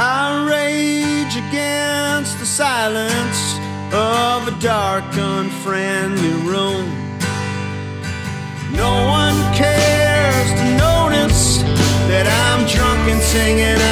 I rage against the silence of a dark, unfriendly room. No one cares to notice that I'm drunk and singing